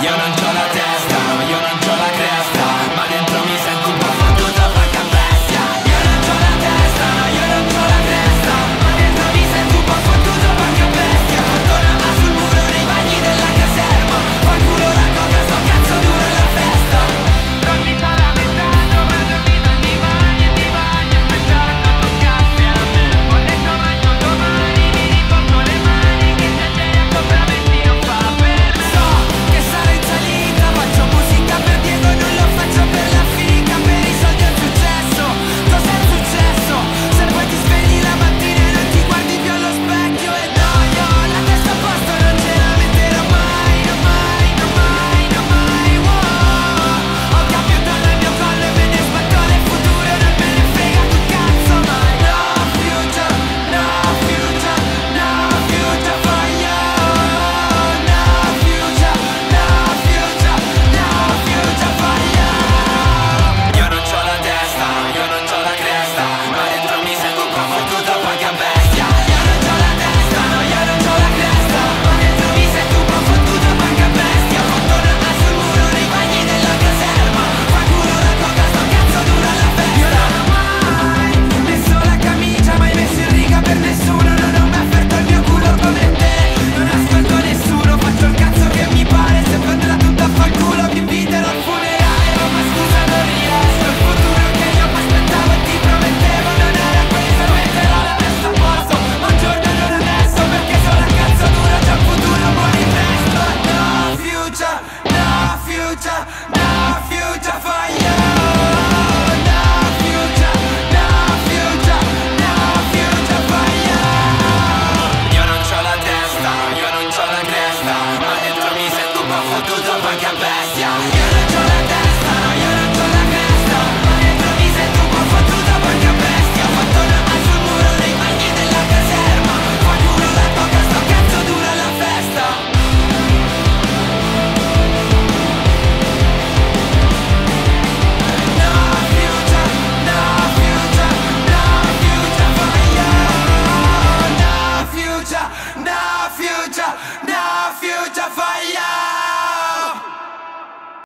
io non c'ho testa